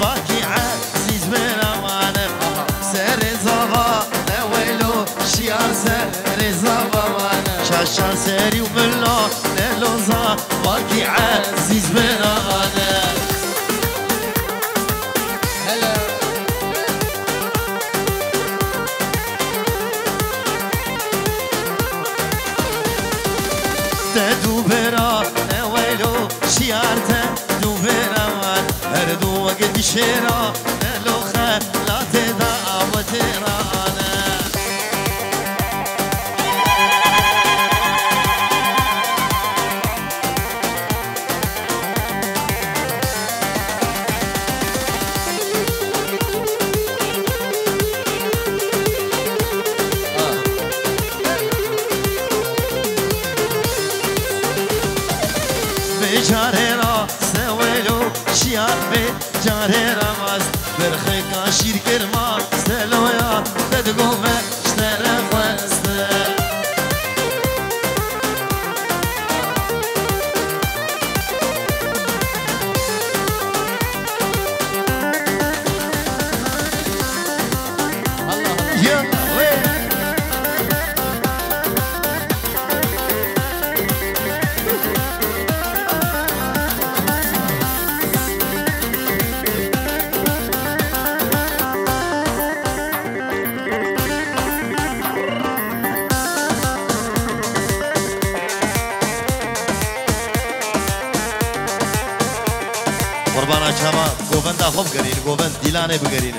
باکی عزیز برامان سر زها نویلو شیار سر زها شاشا سری بلو نلوزا باکی عزیز برامان دو برا نویلو شیارته دو من هر دو وقت شیرا نلو خلات دا آوت رانه गाने बगैर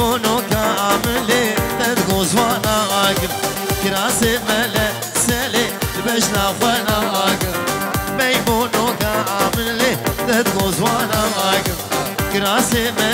میبونو کامله تدگو زوانا آگر کراسی مله سلی بجنا خوانا آگر میبونو کامله تدگو زوانا آگر کراسی مله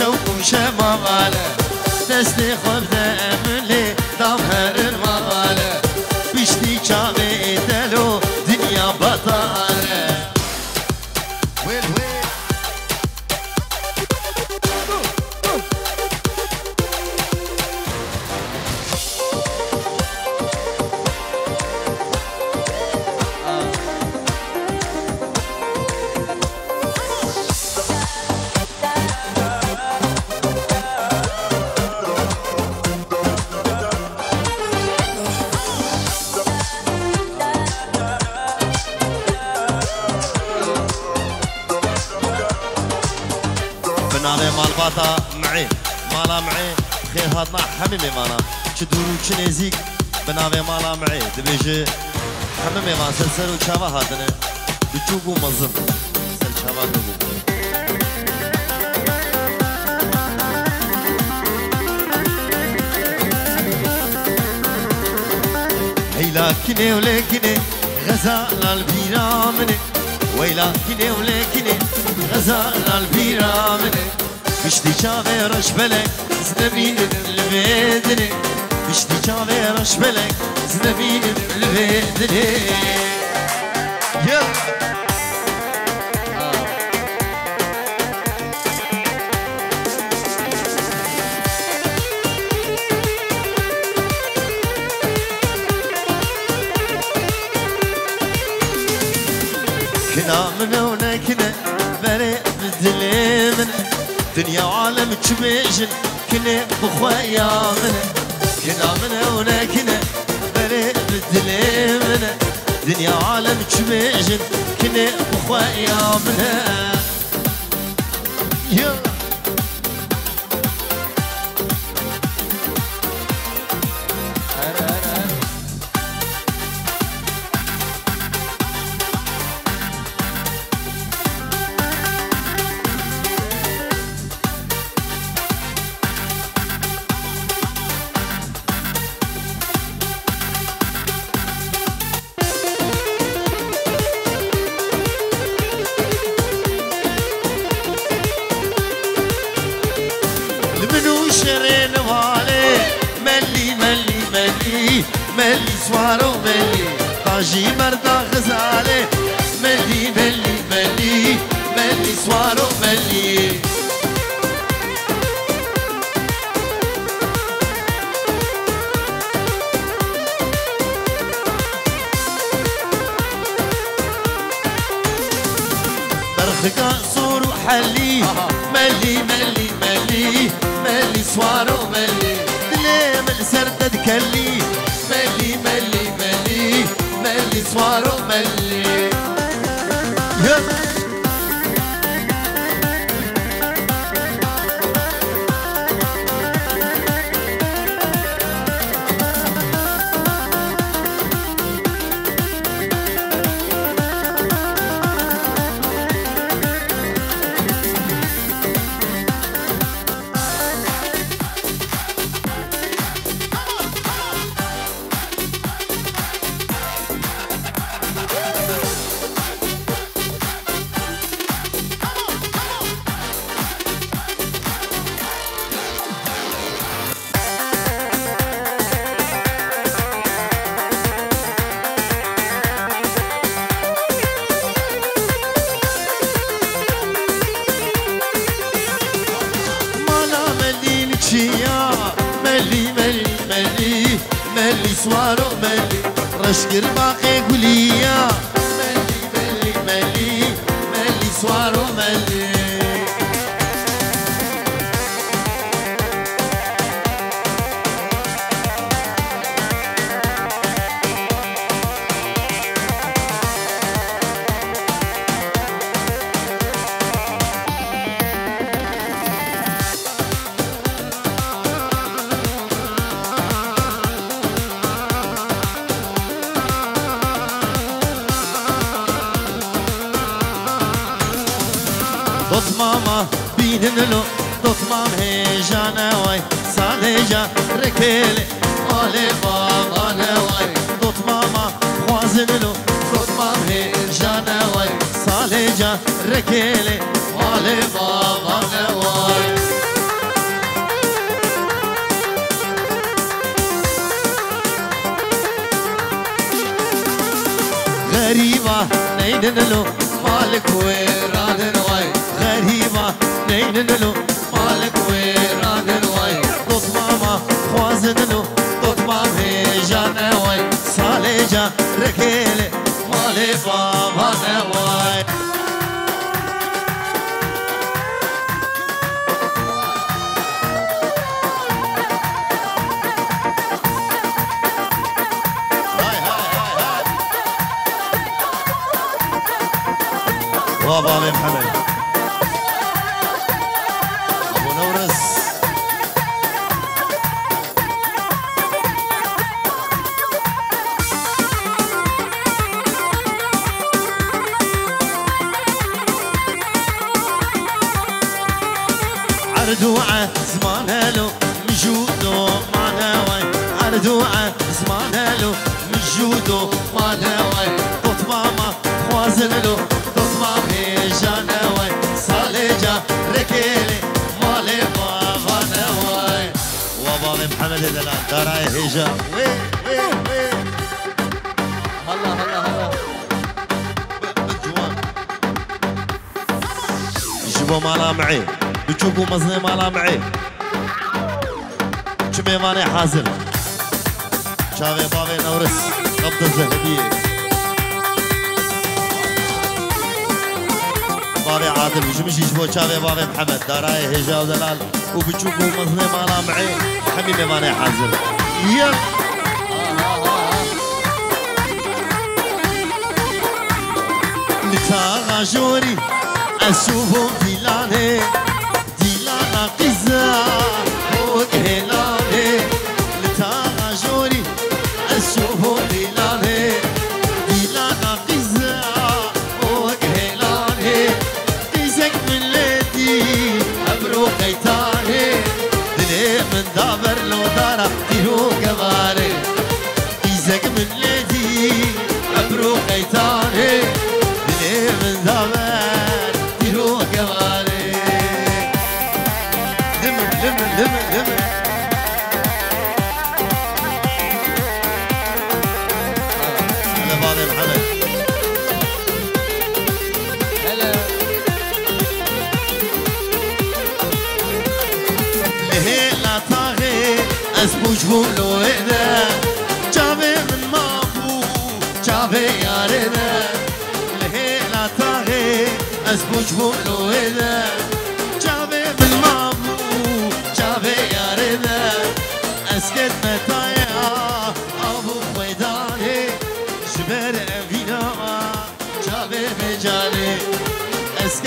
نابی شوقم حميمي ما سلسل و چاوا هاتنه بچوگو مزم سل چاوا دبو لكني ولكني غزال البيرامني ويلكني ولكني غزال البيرامني بشتي شافي رش بلك زنبين البيدني بشتي شافي رش بلك زنبين البيدني Yeah. كلامنا ونكنا بريء بدليمنا دنيا وعالم كبيجن كلي بخويا منا كلامنا ونكنا بريء بدليمنا دنيا وعالم تشبيجن كنا بخويا من soir باقي ملي ملي ملي ملي سوارو ملي. kele Ale mam, ale waj Dot mama خوازنلو Dot mam he jane waj Sale ja rekele Ale mam, ale waj غريبة نيدنلو مالك ويرانن وای غريبة نيدنلو this one. عردوعة زمان له مجودو ما ناوي طوط ماما خوازن له طوط مامي جاناوي صالجا ركيلي مالي بابا ناوي وبابي محمد دلال داراي هيجا وي وي وي هلا هلا هلا. جيبوا مالا معي بتشوفوا مزني مالا معي چمي ماني حاضر. شافي بابي نورس قبض الزهدية بابي عادل وجمشي جبو شابي بابي محمد داراي هجا ودلال وبتشوفوا مظلم أنا معي حبيبي ماني حاضر يلا لتا جوري اشوفهم ديلاني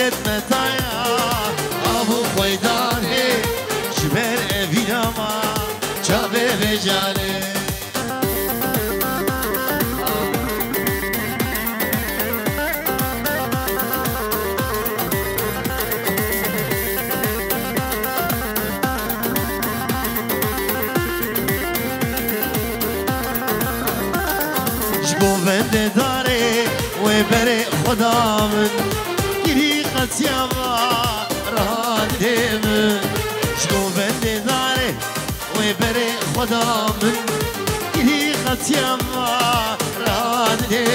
دلت نتایا آبو خویدانه شبر اوینا ما؟ چابه بجانه جبو بنده داره و بره خدا من يما راني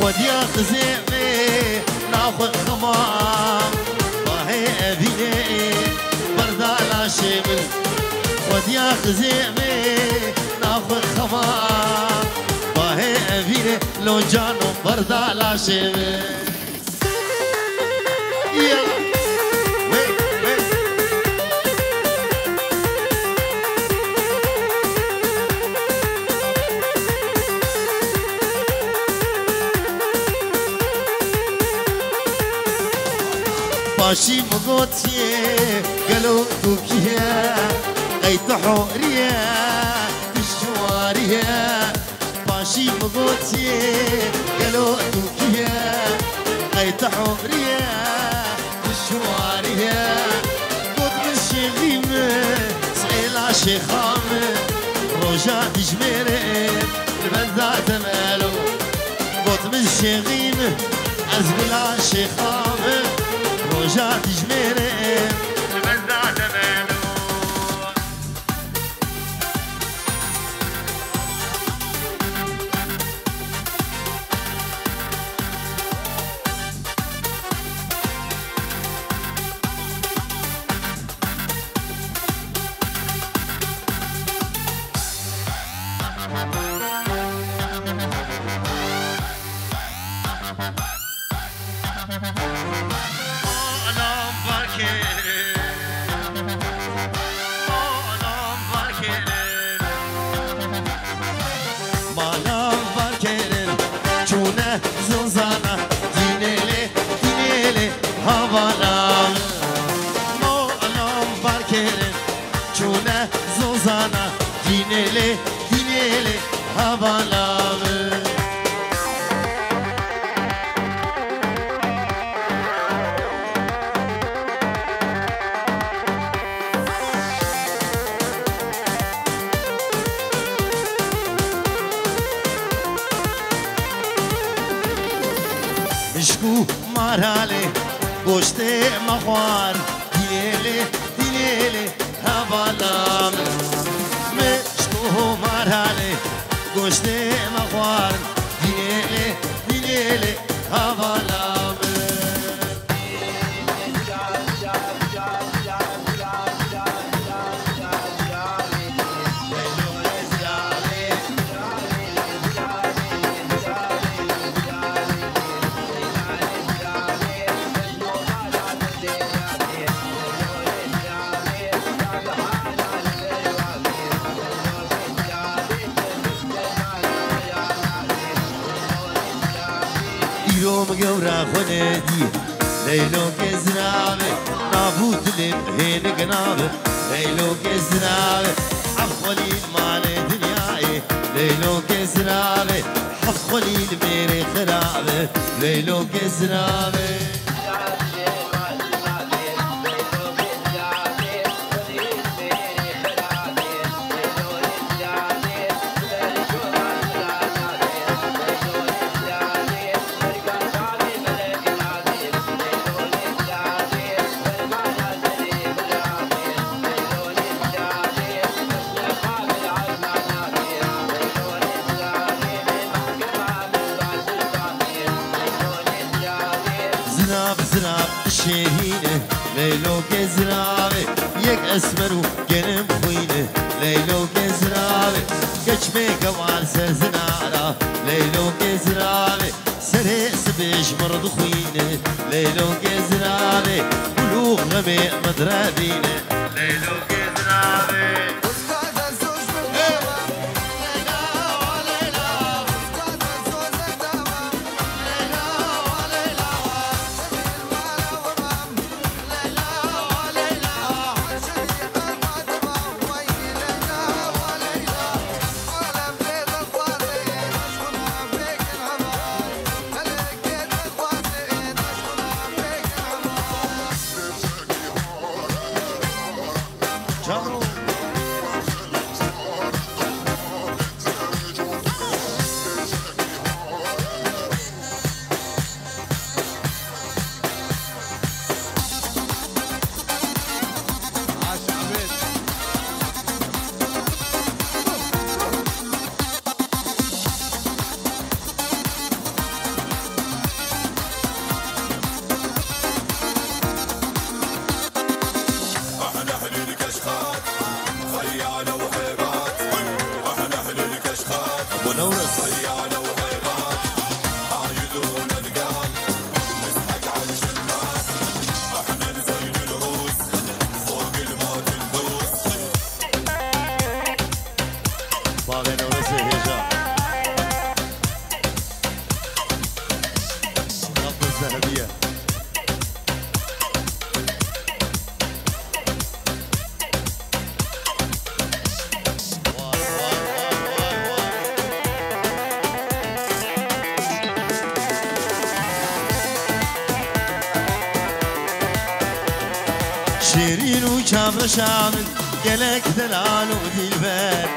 خد يا خزيمي ناخد خمام وهي أبيني بردا لا شمل خد يا خزيمي ناخد خمام وهي أبيني لو جانو بردا لا باشي مقوتي قالوا توكيا قيت حوريا الشواريا باشي مقوتي قالوا توكيا قيت حوريا الشواريا قد بالشغيم سعيلا شيخام رجع تجميرين البلدات مالو قد بالشغيم أزبلا شيخام رجع تجميرين البلدات مشکو ماراله گوشت مخوار دیله دیله هوالام مشکو ماراله گوشت مخوار دیله دیله هوالام قورا خنادي ليلو كزرابي نابوت لم هين قنابي ليلو كزرابي حفظلي مالي دنياي ليلو كزرابي حفظلي الميري خرابي ليلو كزرابي شهينه يك اسمر وقلم خوينه ليلو كزرابي كشمي كوال سرزنارا ليلو كزرابي سريس بيش مرض خوينه ليلو كزرابي بلوغ غمي مدرابينه شامل قلك دلال وديبان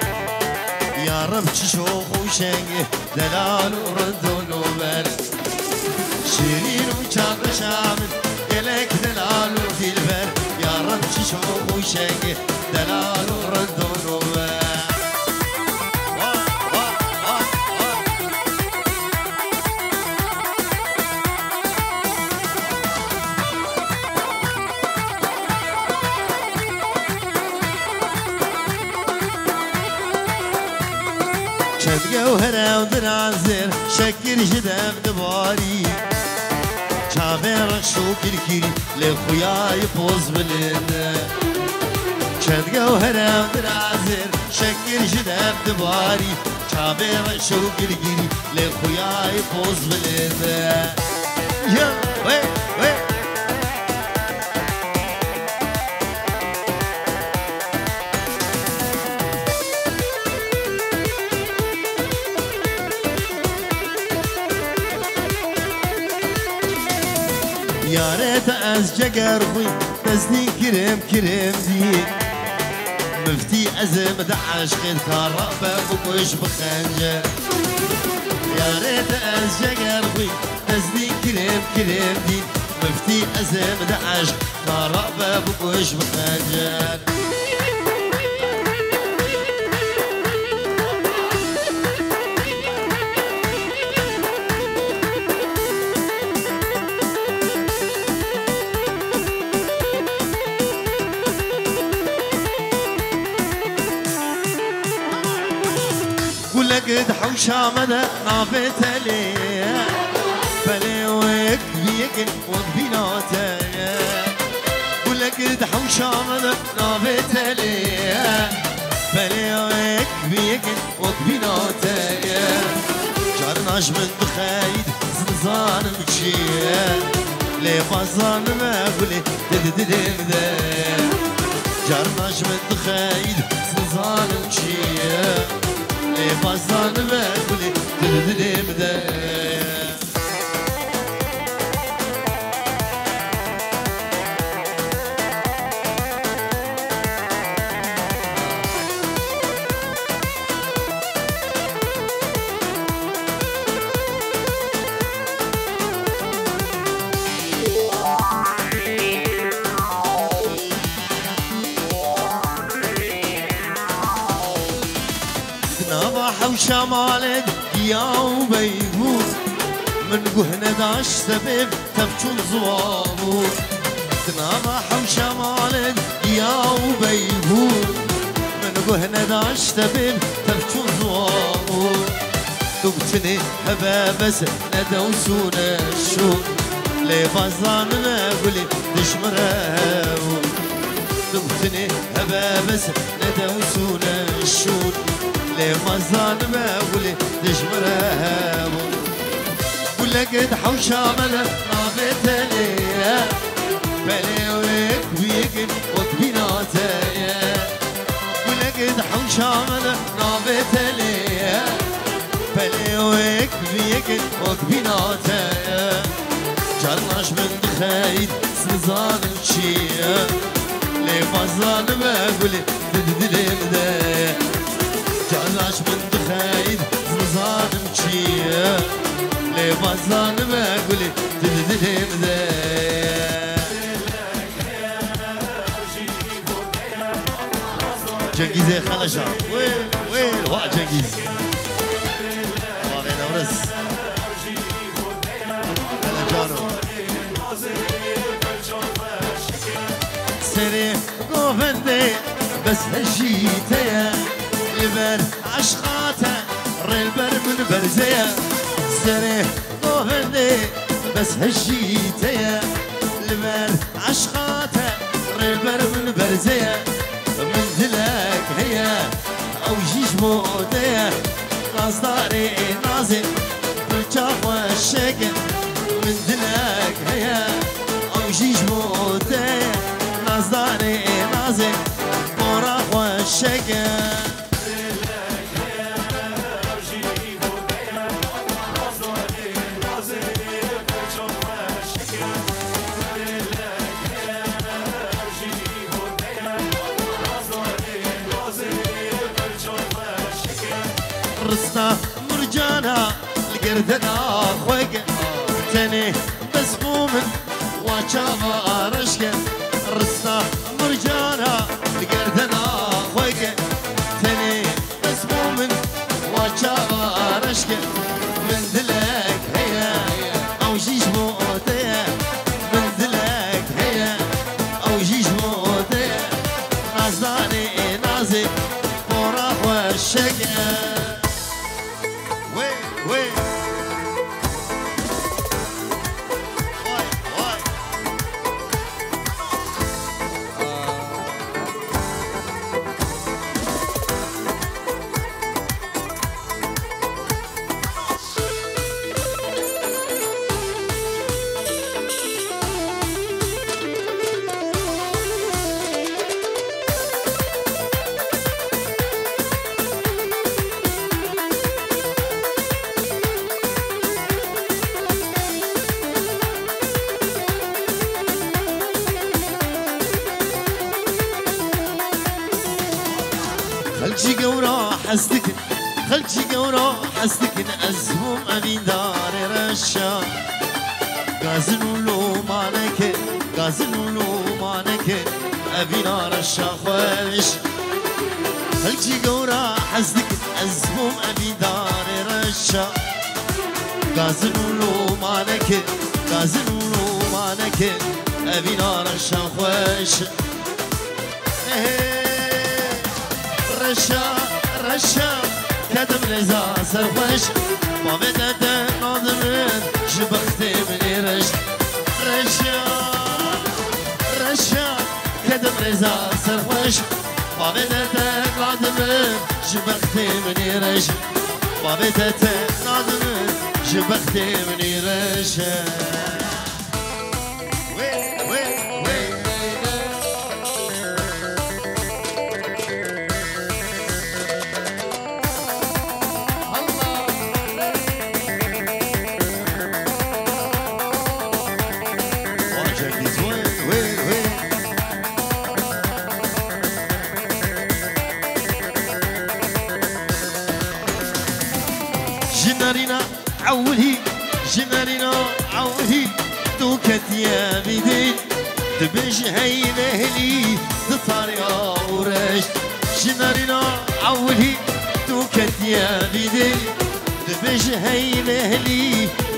يا رب تشوخ وشنقه دلال ورد ونوبر شيرين وشام شامل قلك دلال وديبان يا رب تشوخ وشنقه دلال شد جوهرة ودرازر شكر جدم دباري شابر شو كركري لخوياي بوز بلند شد جوهرة ودرازر شكر جدم دباري شابر شو كركري لخوياي بوز بلند يا وي وي ياريت از جگر خوی دزنی کرم کرم دی مفتي أزم دا عشق كهربا وكوش بخنجر يا ريت أز جگر خوی دزنی کرم کرم دی مفتي أزم دا عشق كهربا وكوش بخنجر ولقد حوشة مدى نافت لي. بلي ويك بيك وبيناته ولقد حوشة مدى نافت لي. بلي ويك بيك وبيناته جارناش من بخايد نزانم چیه لی بازانم اقلی دل دلم ده جرناش من دخید نزانم چیه لی بازانم اقلی دل دلم ده داش سبب تبجون زوابوت تنامح وشمالك يا وبيبوت من قهنا داش سبب تبجون زوابوت دبتني هبا بس ندوسون الشوت لي فازان ما قولي دشمره دبتني هبا بس ندوسون الشوت لي مزان ما ولي تجمره ولا قد حوشة ملا نافت لي بلي ويك بيك وكبينا تايا ولا قد حوشة ملا نافت لي بلي ويك بيك وكبينا تايا جرناش من خايد سنزان وشيا لي مزان ما ولي تدلم ده لی بازانم اگولی دلدلم ده cengize خلشا وين وين وا cengiz واقعي نورس جانو سري قوفندي بس هشيتيا البر عشقاته البر من برزيه سري طوهني بس هشيته البر عشقاته البر من برزيه من دلك هي أو جيش موديه قصداري نازل بالجاف والشكل من دلك هي القردنا خوك تاني مسموم وشافا رشك رسنا مرجانا القردنا خوك تاني مسموم وشافا رشك من دلك هي أو جيش موتيه غزنولو مانکه غزنولو مانکه أبينا الشخوش هلجي قورا حزدك أزموم أبي دار رشا. قازنولو مانك قازنولو مانك أبينا الشخوش رشا رشا كتب لزا سرخوش. ما بدأت شبختي من رش رشاد رشاد قدم رزا سرخوش بابي تتك نادم شبختي من رش بابي تتك نادم شبختي من رشاد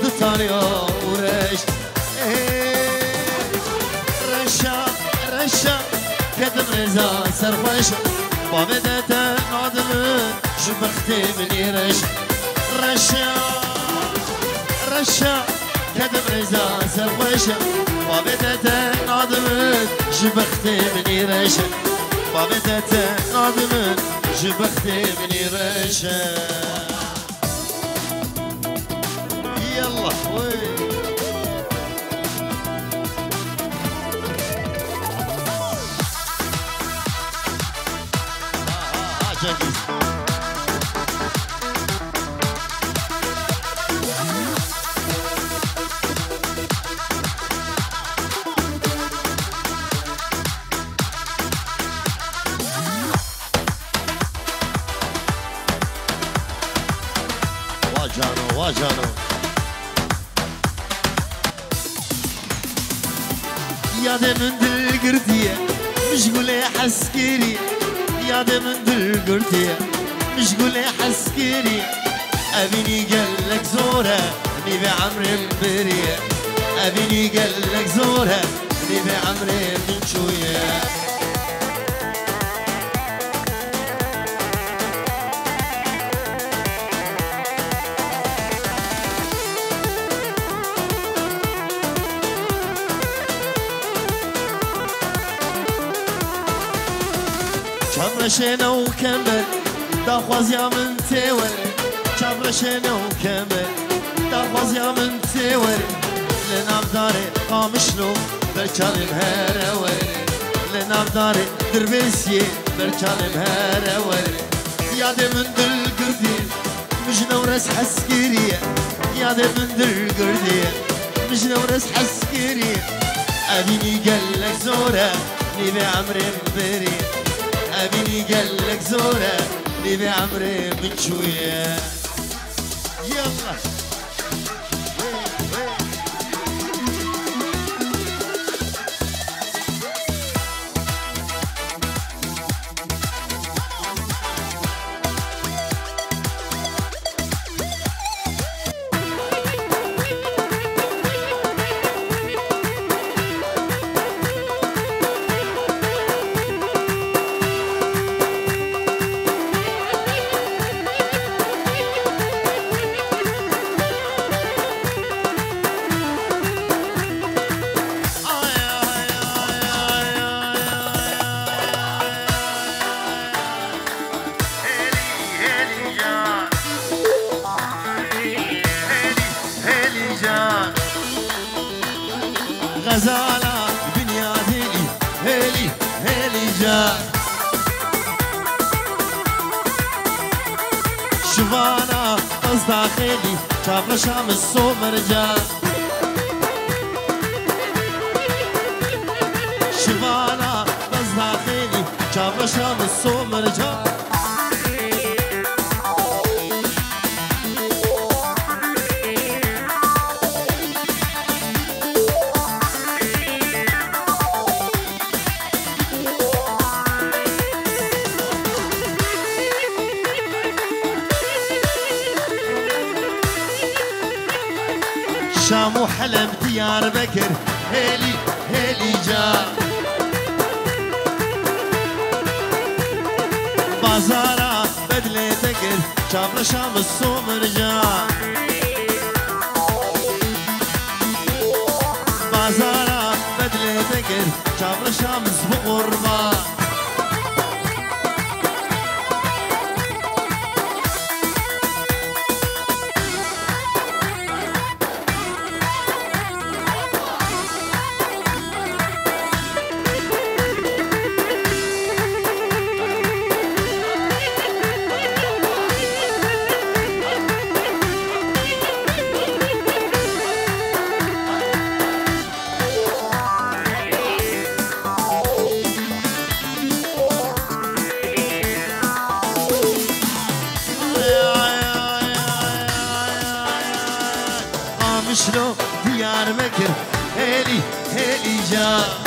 دطاريا ورش رشا رشا كدم رزا سرخوش. بابدتا نادم شبختي مني رشا رشا رشا كدم رزا رشا بابتت نادمت جبختي مني رشا من دل قرتيه مشغول حسكري أبيني قال زورة ني بعمري مبرية. أبيني قال زورة ني بعمري من شوية چاڕەشێنە و کەمبەر داخوازیا من تێوەرە چاڕەشێنە و کەمبەر داخوازیا من تێوەرە لە ناودارێ قامشن و بەرچالم هەرەوەرە لە ناودارێ دربێسیێ بەرچالم هەرەوەرە یادێ من دڵگردی مژنە و ڕێز حەسگیریە یادێ من دڵگردیە مژنە و ڕێز حەسگیریە ئەبینی گەلەک زۆرە نیبێ عمرێم بریە ابيني قال لك زوره لي بعمري من شوية يلا. شاف شام الصومر جا شفانا قصدا خيلي شاف شام الصومر جا شام وحلب ديار بكر هيلي هيلي جا بازارا بدلي تكر شام شام الصوم رجع بازارا بدلي تكر شام شام سبق Şakir Eli Elija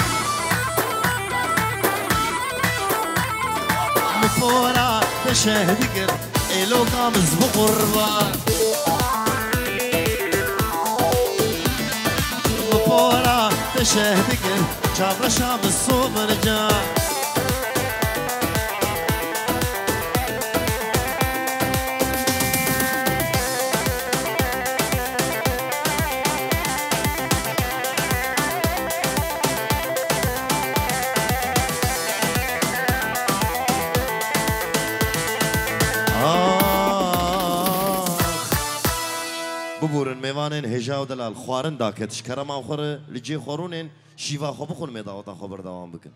مفورا تشهد قر إلو قامز بقربا مفورا تشهد قر شامس صوب رجال جاو دلال خوارن دا کتش کرم آخره لجی خورونین شیوا خوب خون میداوتا خبر دوام بکن.